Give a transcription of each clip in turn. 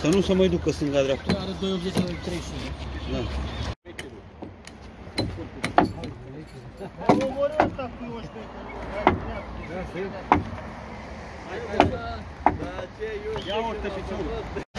Să nu se mai ducă stânga-dreapta. Are 280 de 31. Da. Ia uite piciorul. Cu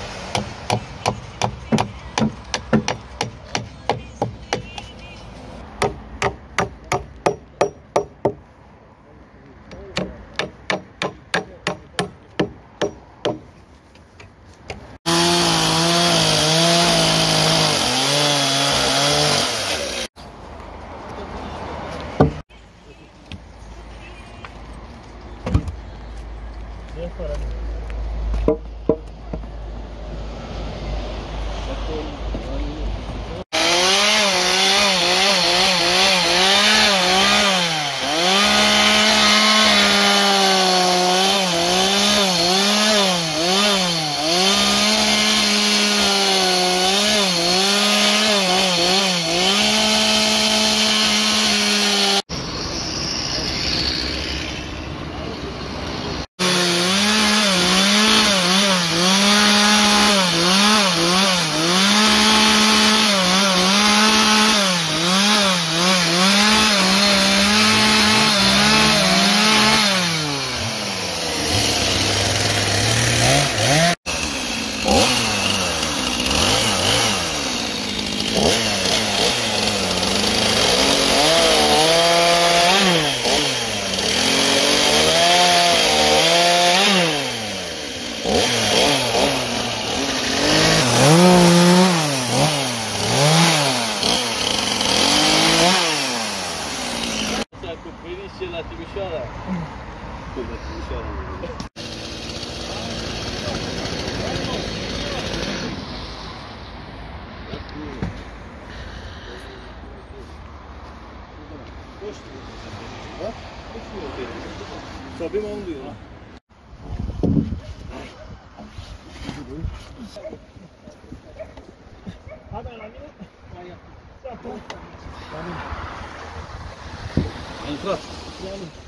Интрат.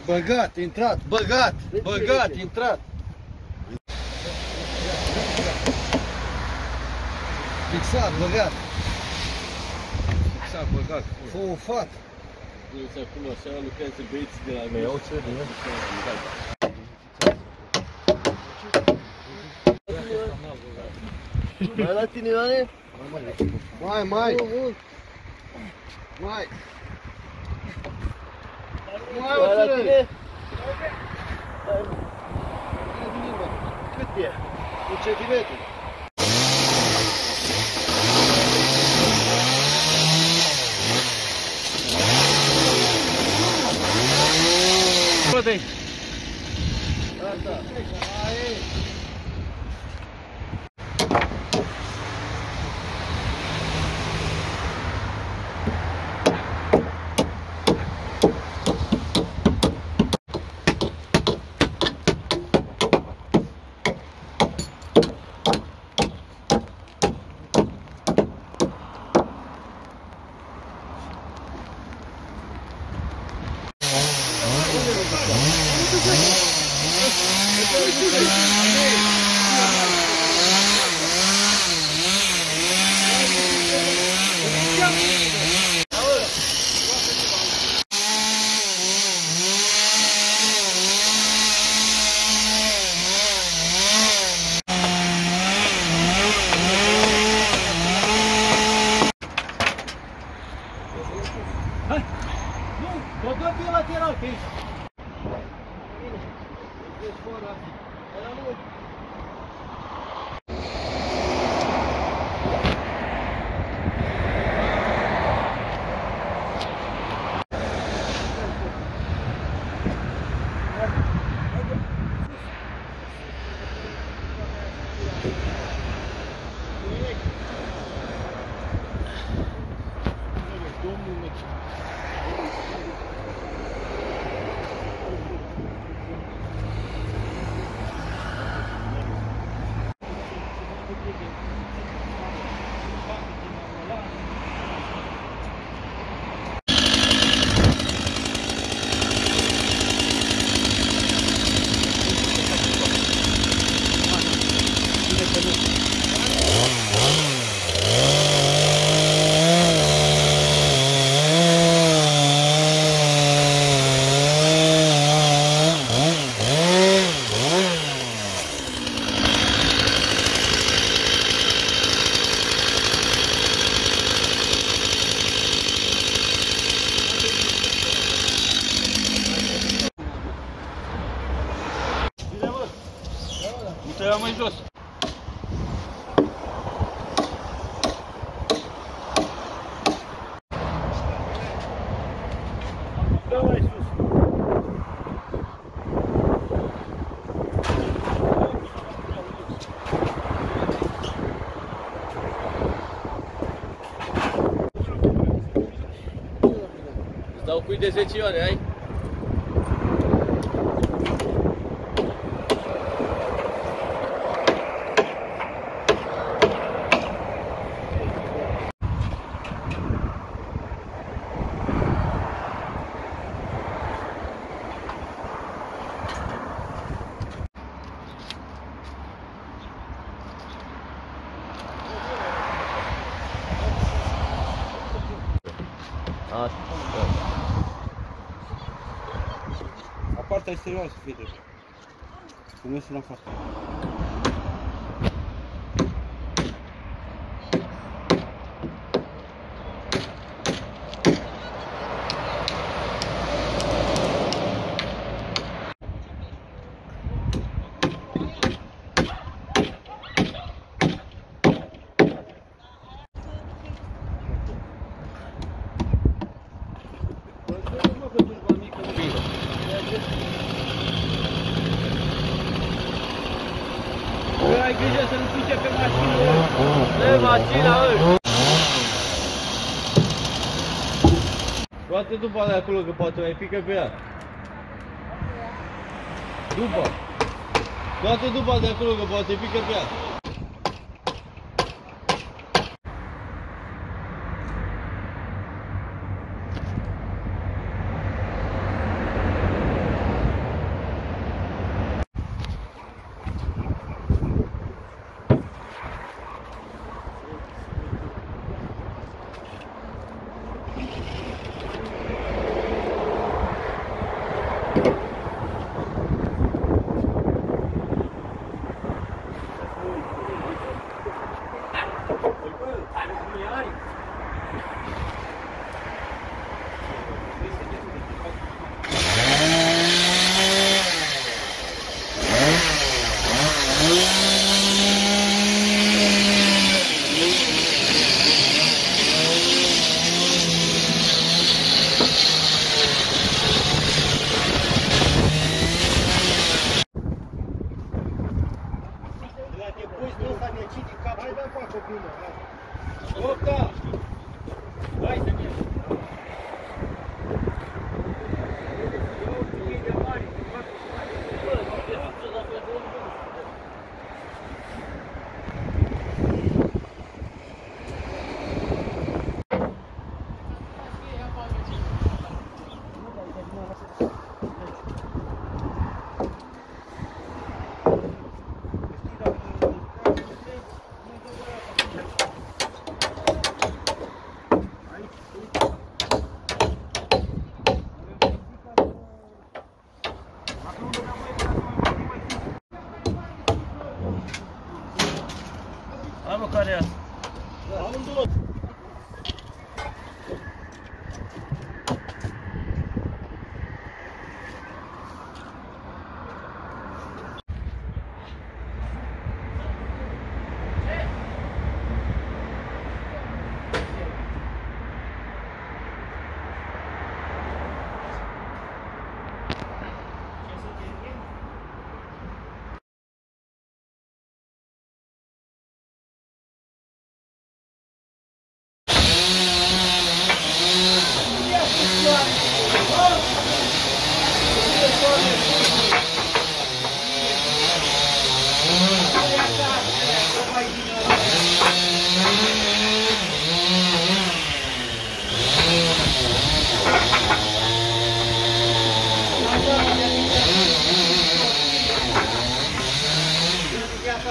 Богат, интрат, богат, богат, интрат. Фиксат, богат. Фиксат, богат. Фауфат. Uite acum așa lucrează băieții de la mine. Mai la tine, Ioane? Mai, mai. Mai. Mai la tine? Cât e? Un centimetru. Dă mai jos. Dă mai sus. Îți dau cui de 10 ore, ai? A partea exterioară să fie de. Să Ai grijă să nu pice pe mașină. Pe mașina, ăi. Scoate după de acolo că poate mai pică pe ea. După. Scoate după de acolo că poate pică pe ea. Da!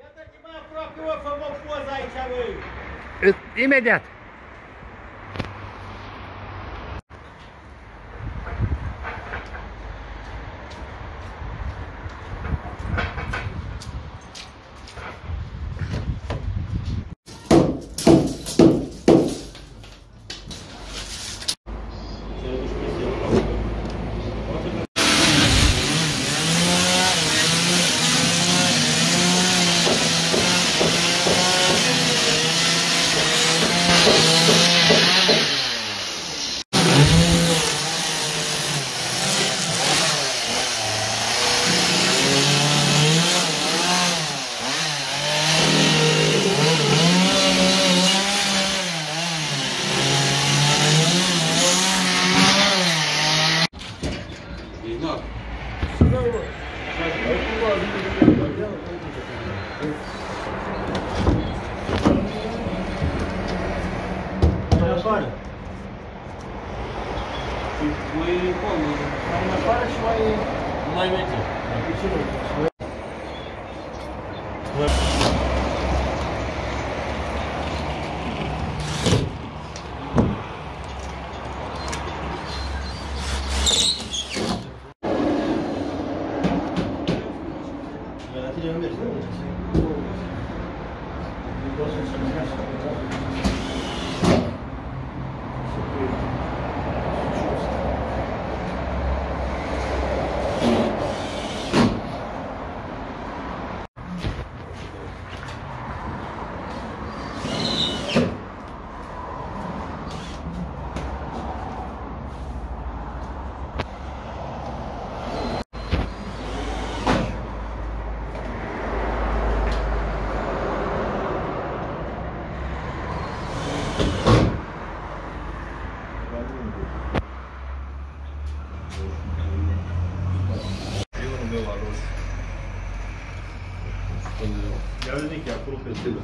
Iată ceva aproape o fămă poza aici, băi! Imediat! Thank you. やるべきアプローチです。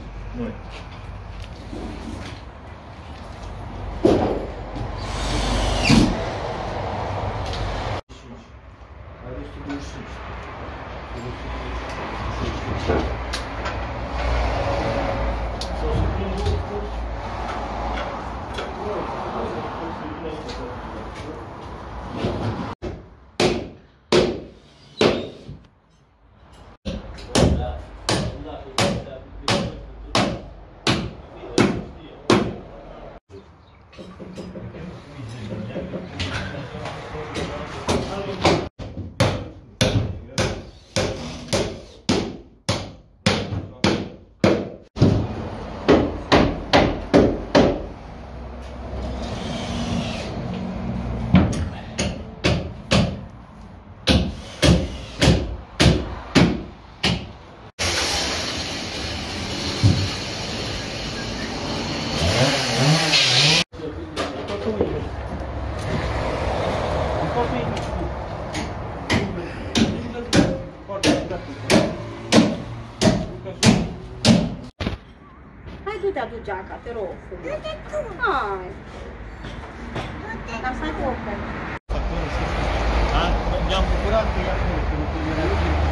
giacca, te lo fumo. Ma che tu? Ah. La sai poca. Ah, dobbiamo curarti la corte, non ti